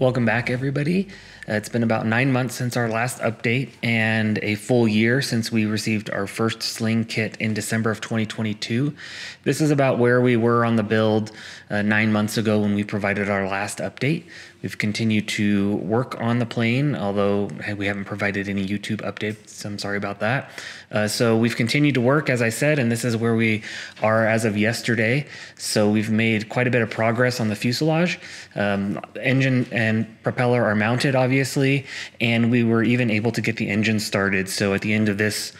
Welcome back, everybody. Uh, it's been about nine months since our last update and a full year since we received our first sling kit in December of 2022. This is about where we were on the build uh, nine months ago when we provided our last update. We've continued to work on the plane, although we haven't provided any YouTube updates. I'm sorry about that. Uh, so we've continued to work, as I said, and this is where we are as of yesterday. So we've made quite a bit of progress on the fuselage. Um, engine and propeller are mounted, obviously, and we were even able to get the engine started. So at the end of this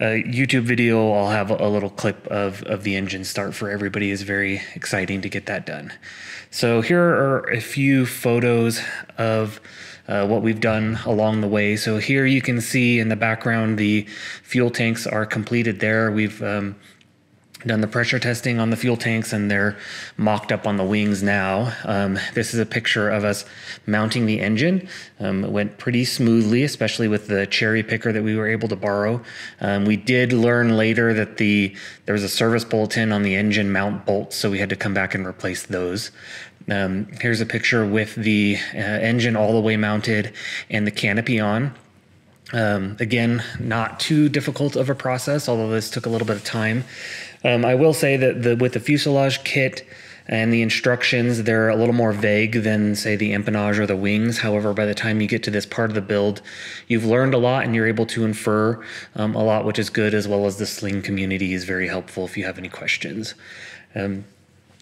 uh, YouTube video, I'll have a little clip of, of the engine start for everybody. It's very exciting to get that done. So here are a few photos of uh, what we've done along the way. So here you can see in the background the fuel tanks are completed there. We've um, done the pressure testing on the fuel tanks and they're mocked up on the wings now. Um, this is a picture of us mounting the engine. Um, it went pretty smoothly, especially with the cherry picker that we were able to borrow. Um, we did learn later that the there was a service bulletin on the engine mount bolts, so we had to come back and replace those. Um, here's a picture with the uh, engine all the way mounted and the canopy on. Um, again, not too difficult of a process, although this took a little bit of time. Um, I will say that the, with the fuselage kit and the instructions, they're a little more vague than, say, the empennage or the wings. However, by the time you get to this part of the build, you've learned a lot and you're able to infer um, a lot, which is good, as well as the sling community is very helpful if you have any questions. Um,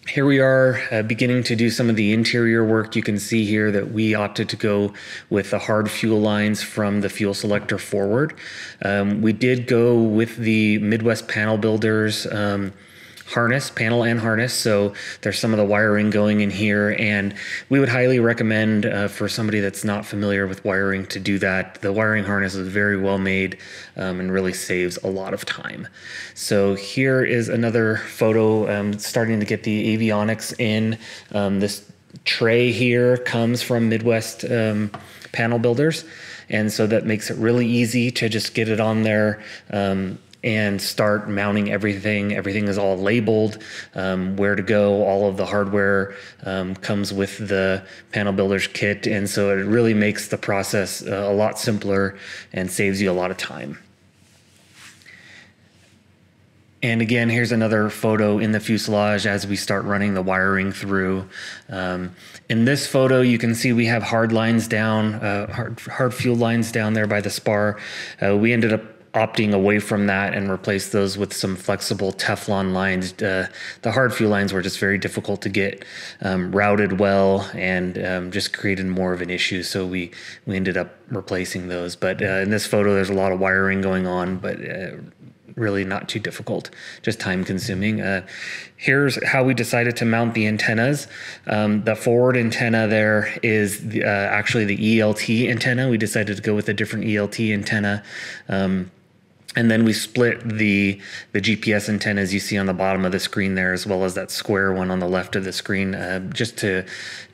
here we are uh, beginning to do some of the interior work. You can see here that we opted to go with the hard fuel lines from the fuel selector forward. Um, we did go with the Midwest panel builders um, harness, panel and harness. So there's some of the wiring going in here, and we would highly recommend uh, for somebody that's not familiar with wiring to do that. The wiring harness is very well made um, and really saves a lot of time. So here is another photo um, starting to get the avionics in. Um, this tray here comes from Midwest um, panel builders. And so that makes it really easy to just get it on there um, and start mounting everything. Everything is all labeled, um, where to go. All of the hardware um, comes with the panel builder's kit, and so it really makes the process uh, a lot simpler and saves you a lot of time. And again, here's another photo in the fuselage as we start running the wiring through. Um, in this photo, you can see we have hard lines down, uh, hard, hard fuel lines down there by the spar. Uh, we ended up opting away from that and replace those with some flexible Teflon lines. Uh, the hard fuel lines were just very difficult to get um, routed well and um, just created more of an issue. So we we ended up replacing those. But uh, in this photo, there's a lot of wiring going on, but. Uh, really not too difficult, just time consuming. Uh, here's how we decided to mount the antennas. Um, the forward antenna there is the, uh, actually the ELT antenna. We decided to go with a different ELT antenna. Um, and then we split the the GPS antennas you see on the bottom of the screen there, as well as that square one on the left of the screen, uh, just to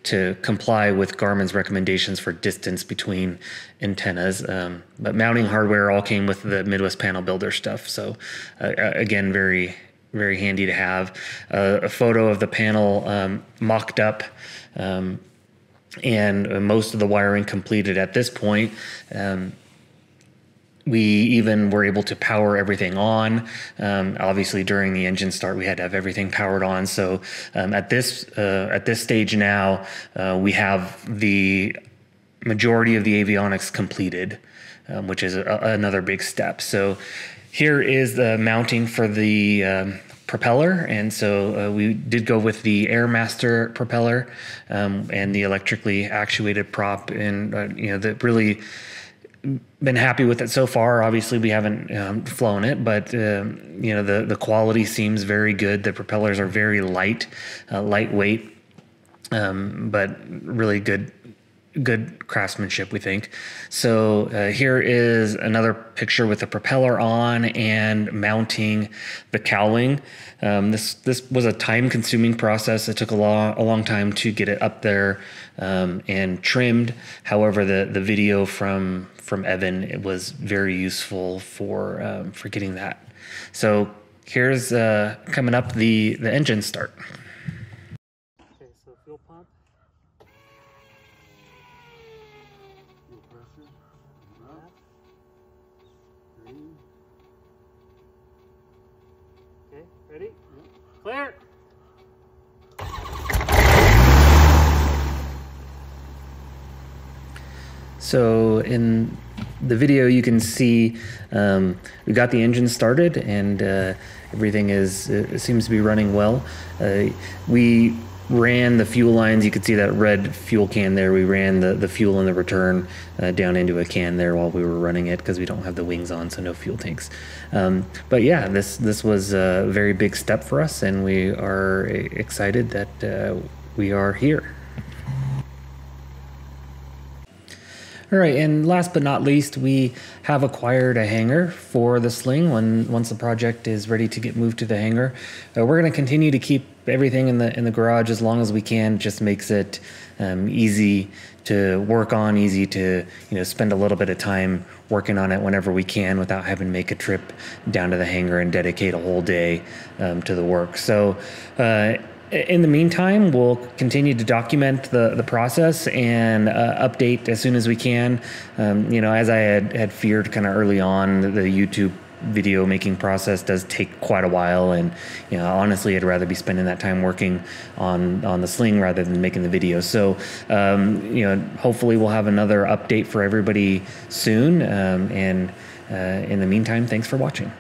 to comply with Garmin's recommendations for distance between antennas. Um, but mounting hardware all came with the Midwest Panel Builder stuff, so uh, again, very very handy to have. Uh, a photo of the panel um, mocked up. Um, and most of the wiring completed at this point. Um, we even were able to power everything on. Um, obviously, during the engine start, we had to have everything powered on. So um, at this uh, at this stage now, uh, we have the majority of the avionics completed, um, which is a, another big step. So here is the mounting for the um, propeller, and so uh, we did go with the Airmaster propeller um, and the electrically actuated prop, and uh, you know that really been happy with it so far. Obviously, we haven't um, flown it, but uh, you know the the quality seems very good. The propellers are very light, uh, lightweight, um, but really good good craftsmanship we think. So uh, here is another picture with the propeller on and mounting the cowling. Um, this this was a time consuming process. It took a long a long time to get it up there um, and trimmed. However the the video from from Evan it was very useful for um, for getting that. So here's uh, coming up the the engine start Left. Three. Okay, ready? Clear. So in the video, you can see um, we got the engine started and uh, everything is it seems to be running well. Uh, we ran the fuel lines. You could see that red fuel can there. We ran the, the fuel and the return uh, down into a can there while we were running it because we don't have the wings on, so no fuel tanks. Um, but yeah, this this was a very big step for us, and we are excited that uh, we are here. All right, and last but not least, we have acquired a hangar for the sling. When once the project is ready to get moved to the hangar, uh, we're going to continue to keep everything in the in the garage as long as we can. Just makes it um, easy to work on, easy to you know spend a little bit of time working on it whenever we can without having to make a trip down to the hangar and dedicate a whole day um, to the work. So. Uh, in the meantime, we'll continue to document the, the process and uh, update as soon as we can. Um, you know, as I had, had feared kind of early on, the YouTube video making process does take quite a while. And you know honestly i'd rather be spending that time working on on the sling rather than making the video. So um, you know hopefully we'll have another update for everybody soon. Um, and uh, in the meantime thanks for watching